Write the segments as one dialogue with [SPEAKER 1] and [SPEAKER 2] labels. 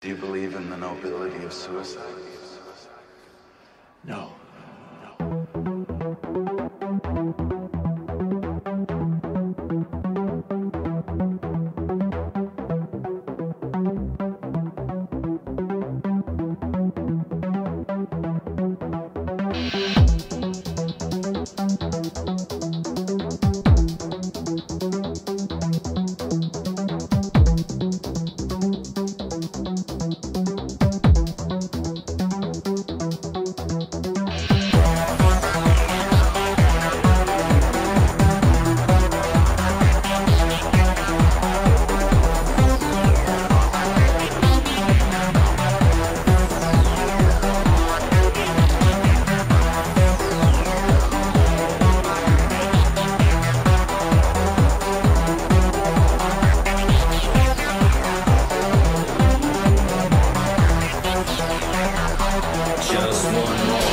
[SPEAKER 1] Do you believe in the nobility of suicide?
[SPEAKER 2] No.
[SPEAKER 3] just one more.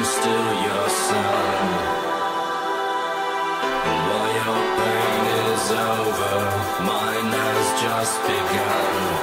[SPEAKER 3] I'm still your son. And while your pain is over, mine has just begun.